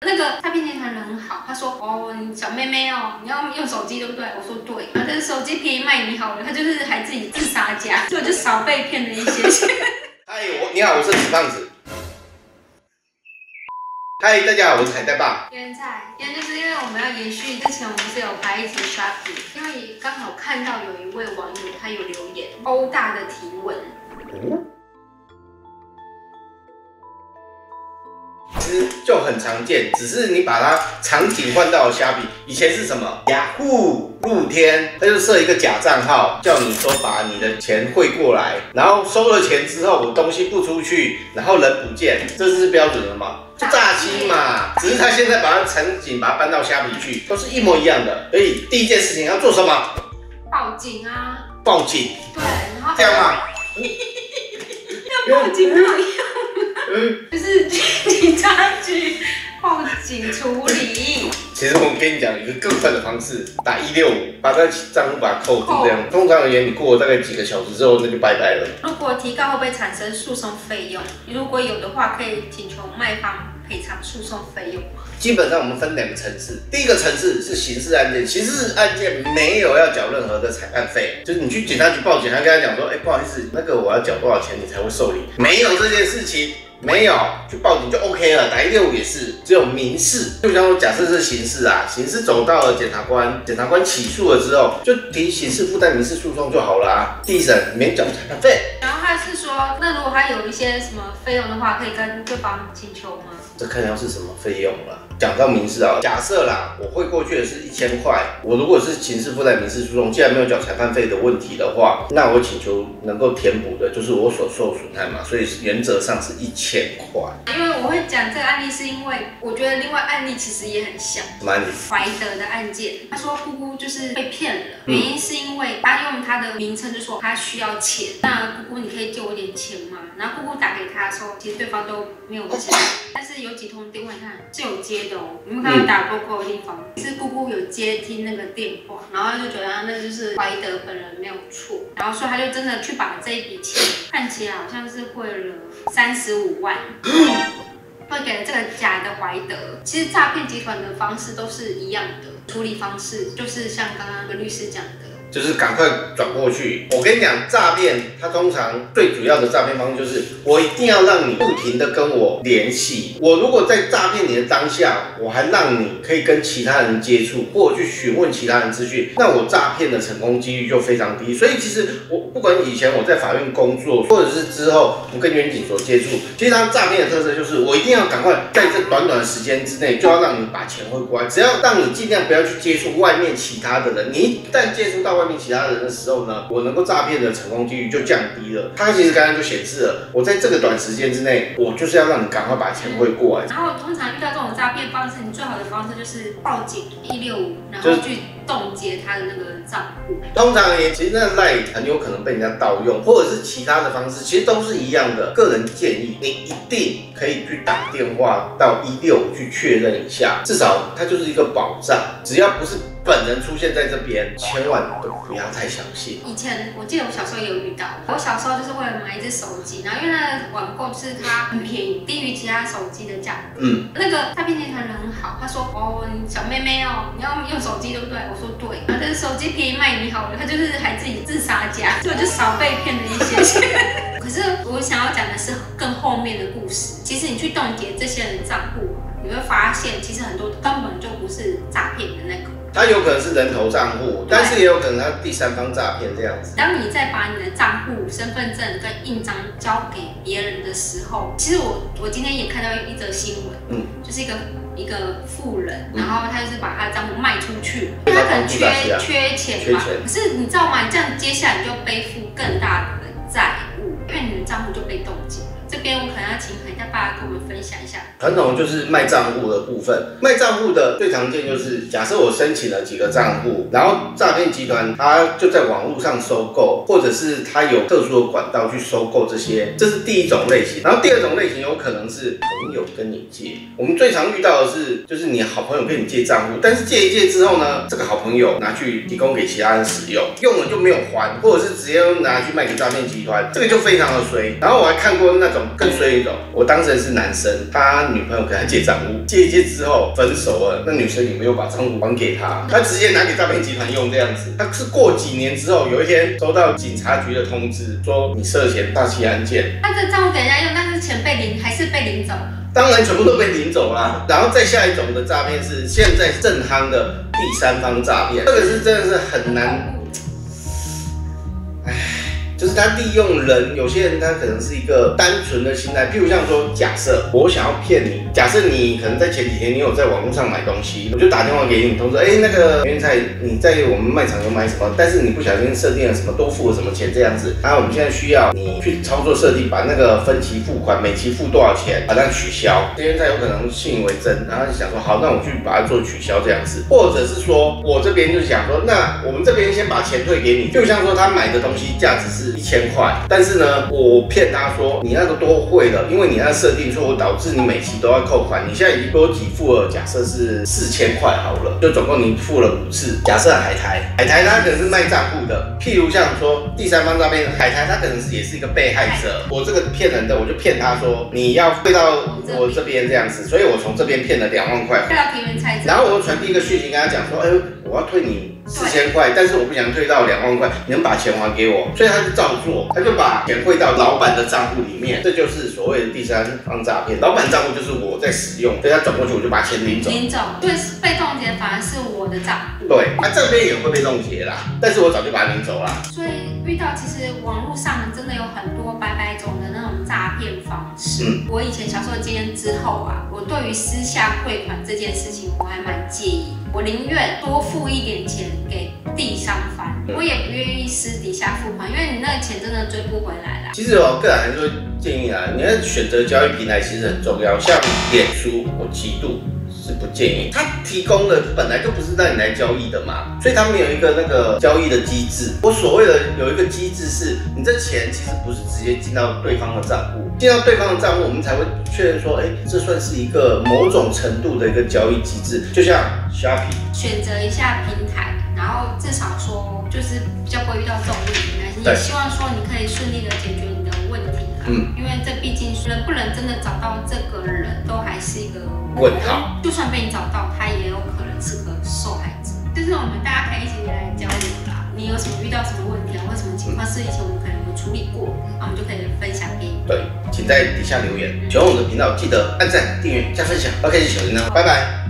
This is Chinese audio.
那个诈骗集团人很好，他说哦，你小妹妹哦，你要用手机对不对？我说对，啊，但是手机便宜卖你好了，他就是还自己自杀家，所以我就少被骗了一些钱。嗨，我你好，我是死胖子。嗨，大家好，我是海带爸。原在，今天就是因为我们要延续之前我们是有拍一集 shopping，因为刚好看到有一位网友他有留言欧大的提问，其就很常见，只是你把它场景换到了虾皮。以前是什么？雅虎、露天，他就设一个假账号，叫你说把你的钱汇过来，然后收了钱之后，我东西不出去，然后人不见，这是标准的嘛？就诈欺嘛。只是他现在把它场景把它搬到虾皮去，都是一模一样的。所以第一件事情要做什么？报警啊！报警。对，然后这样嘛？要报警吗？嗯，就是警察局报警处理。其实我跟你讲一个更快的方式，打一六五，把这账户把它扣住，这样。通常而言，你过了大概几个小时之后，那就拜拜了。如果提告会不会产生诉讼费用？如果有的话，可以请求卖方赔偿诉讼费用吗？基本上我们分两个层次，第一个层次是刑事案件，刑事案件没有要缴任何的裁判费，就是你去警察局报警，他跟他讲说，哎，不好意思，那个我要缴多少钱你才会受理？没有这件事情。没有去报警就 OK 了，打一六五也是，只有民事。就像说，假设是刑事啊，刑事走到了检察官，检察官起诉了之后，就提刑事附带民事诉讼就好了啊。第一审免缴裁判费。他是说，那如果他有一些什么费用的话，可以跟对方请求吗？这看要是什么费用了。讲到民事啊，假设啦，我汇过去的是一千块，我如果是刑事附带民事诉讼，既然没有缴裁判费的问题的话，那我请求能够填补的就是我所受损害嘛，所以原则上是一千块。因为我会讲这个案例，是因为我觉得另外案例其实也很像。什么案例？怀德的案件，他说姑姑就是被骗了，原因是因为他用他的名称就说他需要钱，那姑姑你可以借我点钱吗？然后姑姑打给他的时候，其实对方都没有钱，但是有几通电话看是有接的。我们看到打勾勾的地方，是姑姑有接听那个电话，然后就觉得那就是怀德本人没有错，然后所以他就真的去把这一笔钱，看起来好像是汇了三十五万，会给了这个假的怀德。其实诈骗集团的方式都是一样的，处理方式就是像刚刚文律师讲的。就是赶快转过去。我跟你讲，诈骗它通常最主要的诈骗方式就是，我一定要让你不停的跟我联系。我如果在诈骗你的当下，我还让你可以跟其他人接触，或者去询问其他人资讯，那我诈骗的成功几率就非常低。所以其实我不管以前我在法院工作，或者是之后我跟远景所接触，其实它诈骗的特色就是，我一定要赶快在这短短的时间之内，就要让你把钱汇过来。只要让你尽量不要去接触外面其他的人，你一旦接触到。外面其他人的时候呢，我能够诈骗的成功几率就降低了。它其实刚刚就显示了，我在这个短时间之内，我就是要让你赶快把钱汇过来。然后通常遇到这种诈骗方式，你最好的方式就是报警一六五，然后去冻结他的那个账户。通常也其实那赖很有可能被人家盗用，或者是其他的方式，其实都是一样的。个人建议你一定可以去打电话到一六五去确认一下，至少它就是一个保障。只要不是。本人出现在这边，千万都不要太相信。以前我记得我小时候也有遇到，我小时候就是为了买一只手机，然后因为那个网购是它很便宜，低于其他手机的价格。嗯，那个诈骗集团人很好，他说哦，小妹妹哦，你要用手机对不对？我说对，但是手机便宜卖你好了，他就是还自己自杀家，所以我就少被骗了一些钱。可是我想要讲的是更后面的故事。其实你去冻结这些人账户，你会发现其实很多根本就不是诈骗的那个。他有可能是人头账户，但是也有可能他第三方诈骗这样子。当你再把你的账户、身份证跟印章交给别人的时候，其实我我今天也看到一则新闻，嗯，就是一个一个富人，然后他就是把他的账户卖出去，因为他可能缺缺钱嘛。可是你知道吗？你这样接下来你就背负更大的债务，因为你的账户就被冻结。这边我可能要请海大爸跟我们分享一下。传统就是卖账户的部分，卖账户的最常见就是，假设我申请了几个账户，然后诈骗集团他就在网络上收购，或者是他有特殊的管道去收购这些，这是第一种类型。然后第二种类型有可能是朋友跟你借，我们最常遇到的是，就是你好朋友跟你借账户，但是借一借之后呢，这个好朋友拿去提供给其他人使用，用了就没有还，或者是直接拿去卖给诈骗集团，这个就非常的衰。然后我还看过那种。种更衰一种，我当事人是男生，他女朋友跟他借账户，借一借之后分手了，那女生也没有把账户还给他，他直接拿给诈骗集团用这样子。他是过几年之后，有一天收到警察局的通知，说你涉嫌诈欺案件，他这账户给人家用，但是钱被领还是被领走了。当然全部都被领走了。然后再下一种的诈骗是现在正夯的第三方诈骗，这个是真的是很难。就是他利用人，有些人他可能是一个单纯的心态，譬如像说，假设我想要骗你，假设你可能在前几天你有在网络上买东西，我就打电话给你，通知，哎，那个袁菜你在我们卖场有买什么，但是你不小心设定了什么多付了什么钱这样子，然后我们现在需要你去操作设定，把那个分期付款每期付多少钱，把它取消。这袁菜有可能信以为真，然后就想说，好，那我去把它做取消这样子，或者是说我这边就想说，那我们这边先把钱退给你，就像说他买的东西价值是。一千块，但是呢，我骗他说你那个多贵了，因为你那设定错误导致你每期都要扣款。你现在已经多给付了，假设是四千块好了，就总共你付了五次。假设海苔，海苔他可能是卖账户的，譬如像说第三方诈骗，海苔他可能是也是一个被害者。我这个骗人的，我就骗他说你要汇到我这边这样子，所以我从这边骗了两万块，然后我又传递一个讯息跟他讲说，哎，我要退你。四千块，但是我不想退到两万块，你能把钱还给我？所以他就照做，他就把钱汇到老板的账户里面，这就是所谓的第三方诈骗。老板账户就是我在使用，所以他转过去我就把钱领走。领走，对，被冻结反而是我的账户。对，他这边也会被冻结啦，但是我早就把它领走了。所以遇到其实网络上真的有很多百百种的那种诈骗方式。嗯，我以前小时候经验之后啊，我对于私下汇款这件事情我还蛮介意。我宁愿多付一点钱给第三方，我也不愿意私底下付款，因为你那个钱真的追不回来了。其实我个人还是会建议啊，你要选择交易平台其实很重要，像脸书，我极度是不建议。他提供的本来就不是让你来交易的嘛，所以他们有一个那个交易的机制。我所谓的有一个机制是，你这钱其实不是直接进到对方的账户，进到对方的账户，我们才会确认说，哎，这算是一个某种程度的一个交易机制，就像。选择一下平台，然后至少说就是比较不会遇到这种问题。也希望说你可以顺利的解决。嗯，因为这毕竟能不能真的找到这个人都还是一个问号。就算被你找到，他也有可能是个受害者。就是我们大家可以一起来交流啦。你有什么遇到什么问题啊，或什么情况是以前我们可能有处理过，那我们就可以分享给你。对，请在底下留言。喜欢我的频道，记得按赞、订阅、加分享。OK，小铃铛，拜拜。